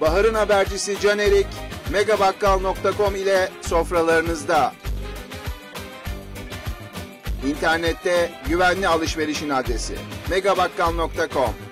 Bahar'ın habercisi Can Erik, megabakkal.com ile sofralarınızda. İnternette güvenli alışverişin adresi megabakkal.com